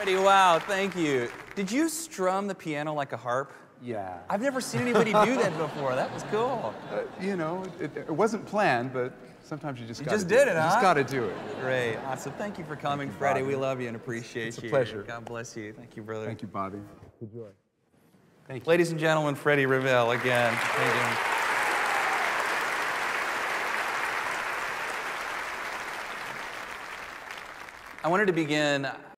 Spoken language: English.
Freddie, wow, thank you. Did you strum the piano like a harp? Yeah. I've never seen anybody do that before. That was cool. Uh, you know, it, it wasn't planned, but sometimes you just You gotta just do did it. it, You just got to do it. Great, awesome. Thank you for coming, you, Freddie. Bobby. We love you and appreciate It's a you. pleasure. God bless you. Thank you, brother. Thank you, Bobby. Good joy. Thank you. Ladies and gentlemen, Freddie Ravel again. Thank you. I wanted to begin